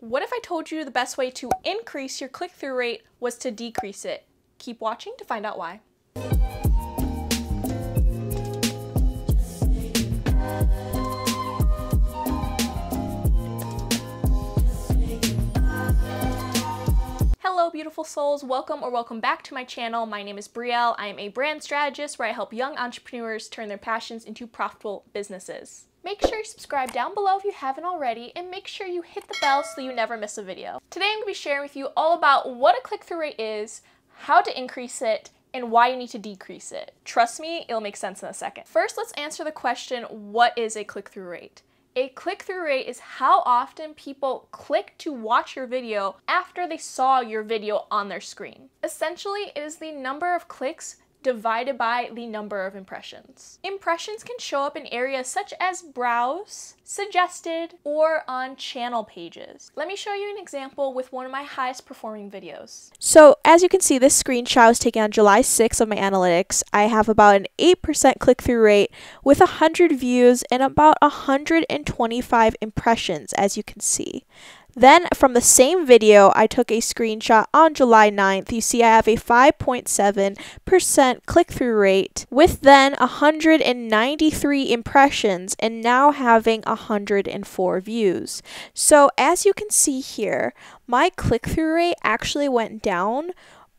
What if I told you the best way to increase your click through rate was to decrease it? Keep watching to find out why. Hello, beautiful souls. Welcome or welcome back to my channel. My name is Brielle. I am a brand strategist where I help young entrepreneurs turn their passions into profitable businesses. Make sure you subscribe down below if you haven't already, and make sure you hit the bell so you never miss a video. Today I'm going to be sharing with you all about what a click-through rate is, how to increase it, and why you need to decrease it. Trust me, it'll make sense in a second. First, let's answer the question, what is a click-through rate? A click-through rate is how often people click to watch your video after they saw your video on their screen. Essentially, it is the number of clicks divided by the number of impressions. Impressions can show up in areas such as browse, suggested, or on channel pages. Let me show you an example with one of my highest performing videos. So as you can see, this screenshot was taken on July 6th of my analytics. I have about an 8% click-through rate with 100 views and about 125 impressions, as you can see. Then from the same video, I took a screenshot on July 9th. You see I have a 5.7% click-through rate with then 193 impressions and now having 104 views. So as you can see here, my click-through rate actually went down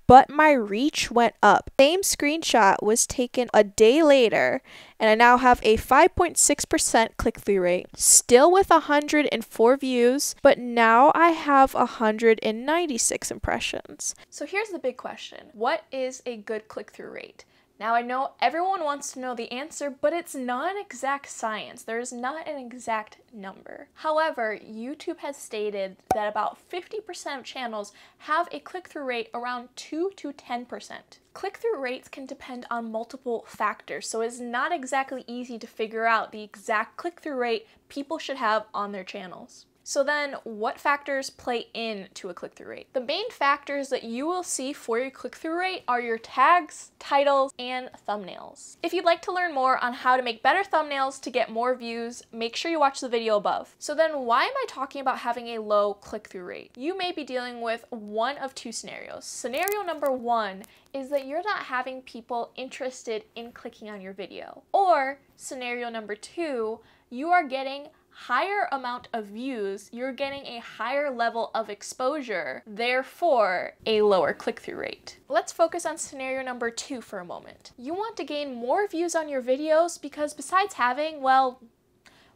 but my reach went up. Same screenshot was taken a day later, and I now have a 5.6% click through rate, still with 104 views, but now I have 196 impressions. So here's the big question What is a good click through rate? Now, I know everyone wants to know the answer, but it's not an exact science. There is not an exact number. However, YouTube has stated that about 50% of channels have a click through rate around 2 to 10%. Click through rates can depend on multiple factors, so it's not exactly easy to figure out the exact click through rate people should have on their channels. So then what factors play into a click-through rate? The main factors that you will see for your click-through rate are your tags, titles, and thumbnails. If you'd like to learn more on how to make better thumbnails to get more views, make sure you watch the video above. So then why am I talking about having a low click-through rate? You may be dealing with one of two scenarios. Scenario number one is that you're not having people interested in clicking on your video. Or scenario number two, you are getting higher amount of views, you're getting a higher level of exposure, therefore a lower click-through rate. Let's focus on scenario number two for a moment. You want to gain more views on your videos because besides having, well,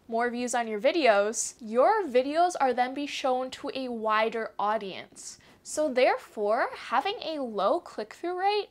more views on your videos, your videos are then be shown to a wider audience. So therefore, having a low click-through rate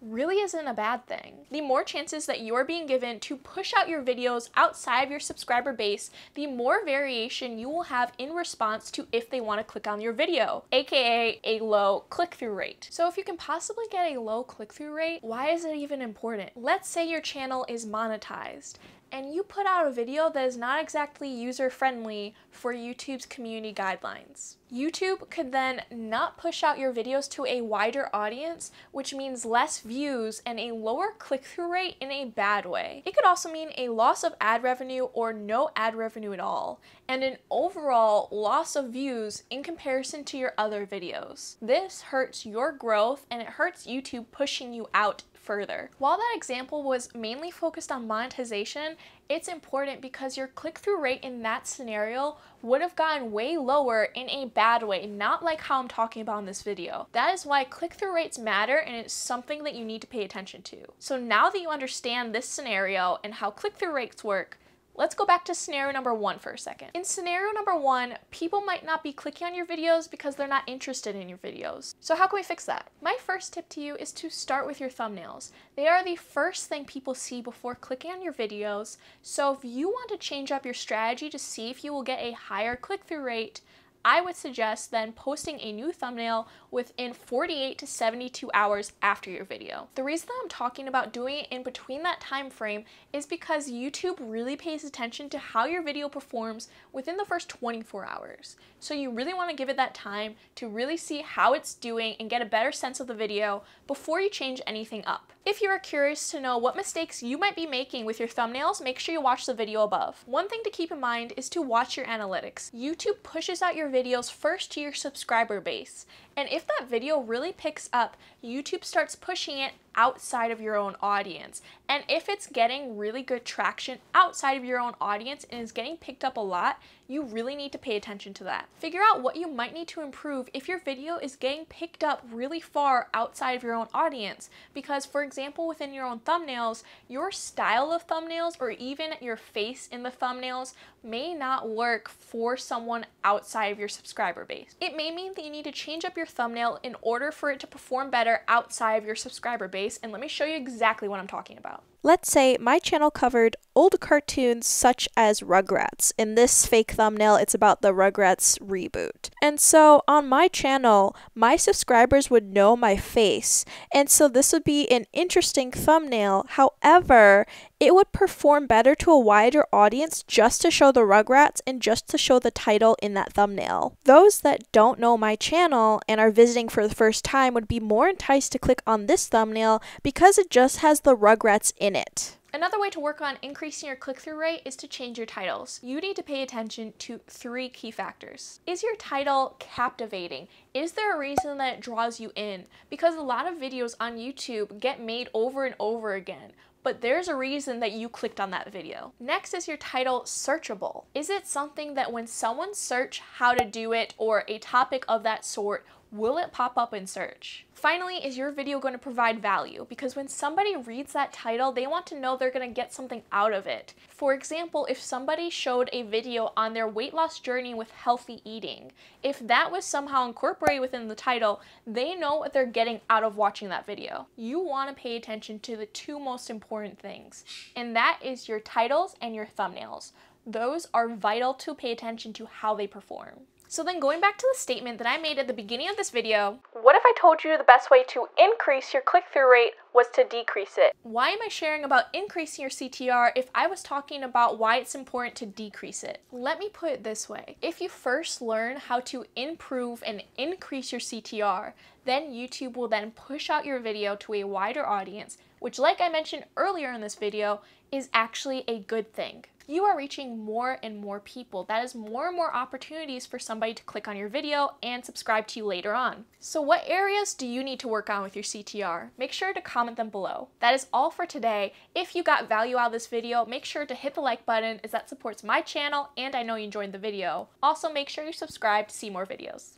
really isn't a bad thing. The more chances that you're being given to push out your videos outside of your subscriber base, the more variation you will have in response to if they want to click on your video, aka a low click-through rate. So if you can possibly get a low click-through rate, why is it even important? Let's say your channel is monetized and you put out a video that is not exactly user friendly for YouTube's community guidelines. YouTube could then not push out your videos to a wider audience, which means less views and a lower click through rate in a bad way. It could also mean a loss of ad revenue or no ad revenue at all, and an overall loss of views in comparison to your other videos. This hurts your growth and it hurts YouTube pushing you out further. While that example was mainly focused on monetization, it's important because your click-through rate in that scenario would have gotten way lower in a bad way, not like how I'm talking about in this video. That is why click-through rates matter and it's something that you need to pay attention to. So now that you understand this scenario and how click-through rates work, Let's go back to scenario number one for a second. In scenario number one, people might not be clicking on your videos because they're not interested in your videos. So how can we fix that? My first tip to you is to start with your thumbnails. They are the first thing people see before clicking on your videos. So if you want to change up your strategy to see if you will get a higher click-through rate, I would suggest then posting a new thumbnail within 48 to 72 hours after your video. The reason that I'm talking about doing it in between that time frame is because YouTube really pays attention to how your video performs within the first 24 hours. So you really want to give it that time to really see how it's doing and get a better sense of the video before you change anything up. If you are curious to know what mistakes you might be making with your thumbnails, make sure you watch the video above. One thing to keep in mind is to watch your analytics. YouTube pushes out your videos first to your subscriber base. And if that video really picks up, YouTube starts pushing it outside of your own audience. And if it's getting really good traction outside of your own audience and is getting picked up a lot, you really need to pay attention to that. Figure out what you might need to improve if your video is getting picked up really far outside of your own audience. Because, for example, within your own thumbnails, your style of thumbnails or even your face in the thumbnails may not work for someone outside of your subscriber base. It may mean that you need to change up your thumbnail in order for it to perform better outside of your subscriber base. And let me show you exactly what I'm talking about. Let's say my channel covered old cartoons such as Rugrats. In this fake thumbnail, it's about the Rugrats reboot. And so on my channel, my subscribers would know my face. And so this would be an interesting thumbnail. However, it would perform better to a wider audience just to show the Rugrats and just to show the title in that thumbnail. Those that don't know my channel and are visiting for the first time would be more enticed to click on this thumbnail because it just has the Rugrats in it. Another way to work on increasing your click through rate is to change your titles. You need to pay attention to three key factors. Is your title captivating? Is there a reason that it draws you in? Because a lot of videos on YouTube get made over and over again but there's a reason that you clicked on that video. Next is your title searchable. Is it something that when someone search how to do it or a topic of that sort, will it pop up in search? Finally, is your video going to provide value? Because when somebody reads that title, they want to know they're going to get something out of it. For example, if somebody showed a video on their weight loss journey with healthy eating, if that was somehow incorporated within the title, they know what they're getting out of watching that video. You want to pay attention to the two most important things, and that is your titles and your thumbnails. Those are vital to pay attention to how they perform. So then going back to the statement that I made at the beginning of this video, what if I told you the best way to increase your click-through rate was to decrease it? Why am I sharing about increasing your CTR if I was talking about why it's important to decrease it? Let me put it this way. If you first learn how to improve and increase your CTR, then YouTube will then push out your video to a wider audience, which like I mentioned earlier in this video, is actually a good thing you are reaching more and more people. That is more and more opportunities for somebody to click on your video and subscribe to you later on. So what areas do you need to work on with your CTR? Make sure to comment them below. That is all for today. If you got value out of this video, make sure to hit the like button as that supports my channel and I know you enjoyed the video. Also make sure you subscribe to see more videos.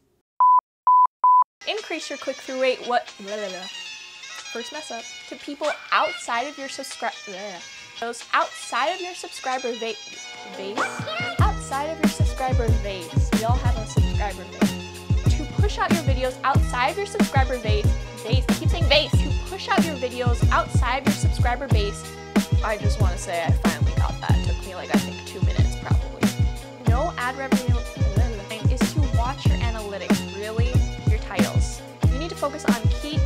Increase your click-through rate what blah, blah, blah. first mess up to people outside of your subscribe those outside of your subscriber va base, outside of your subscriber base, we all have a subscriber base. To push out your videos outside of your subscriber base, base, I keep saying base, to push out your videos outside of your subscriber base, I just want to say I finally got that. It took me like I think two minutes probably. No ad revenue is to watch your analytics, really, your titles. You need to focus on key